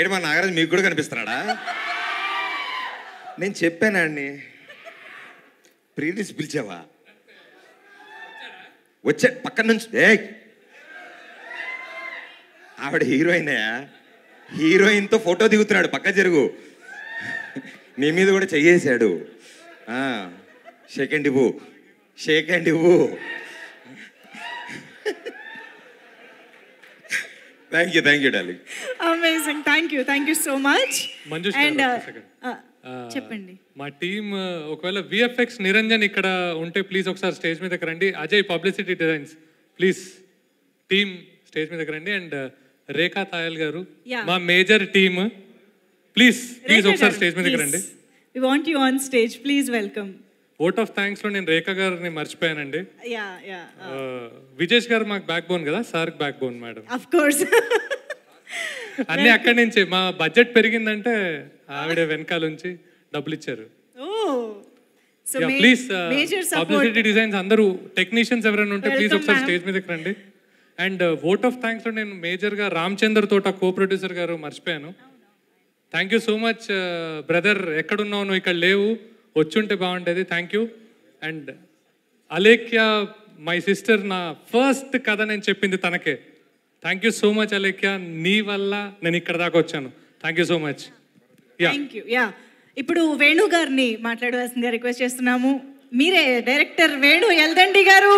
ఏడు మా నాగరాజు మీకు కూడా కనిపిస్తున్నాడా? నేను చెప్పానండి ప్రీతిస్ పిలిచావా? వచ్చా పక్కన నుంచి ఏ ఆవిడ హీరోయిన్ హీరోయిన్తో ఫోటో దిగుతున్నాడు పక్క జరుగు. నీ మీద కూడా చెయ్యేశాడు. షేక్ అండ్ ఇవ్వు. షేక్ అండ్ ఇవ్వు. Thank you thank you darling amazing thank you thank you so much and. చెప్పండి. మా టీమ్ ఒకవేళ విఎఫ్ఎక్స్ నిరంజన్ ఇక్కడ ఉంటే ప్లీజ్ ఒకసారి స్టేజ్ మీదకి రండి. Ajay publicity designs please team stage మీదకి రండి. అండ్ రేఖా తాయల్ గారు. మా మేజర్ టీమ్ ప్లీజ్ ప్లీజ్ ఒకసారి స్టేజ్ మీదకి రండి. We want you on stage please welcome vote of థ్యాంక్స్లో నేను రేఖా గారిని మర్చిపోయానండి. యా యా ఆ, విజేష్ గారు మాకు బ్యాక్ బోన్ కదా sir back bone madam of course అన్ని అక్కడి నుంచి. మా బడ్జెట్ పెరిగిందంటే ఆవిడ వెనకాల నుంచి డబ్బులు ఇచ్చారు ప్లీజ్ పబ్లిసిటీ డిజైన్స్ అందరూ టెక్నీషియన్స్ ఎవరైనా ఉంటే ప్లీజ్ ఒకసారి. స్టేజ్ మీదకి రండి. అండ్ ఓట్ ఆఫ్ థ్యాంక్స్ నేను మేజర్గా రామ్ చందర్ తోట కో ప్రొడ్యూసర్ గారు మర్చిపోయాను. Thank you so much brother ఎక్కడున్నావు నువ్వు? ఇక్కడ లేవు. వచ్చుంటే బాగుండేది. Thank you and Alekhya my sister నా ఫస్ట్ కథ నేను చెప్పింది తనకే. Thank you so much Alekhya నీ వల్ల నేను ఇక్కడ దాకా వచ్చాను. Thank you so much thank you yeah ఇప్పుడు వేణు గారిని మాట్లాడవలసిందిగా రిక్వెస్ట్ చేస్తున్నాము. మీరే డైరెక్టర్ వేణు ఎల్దండి గారు.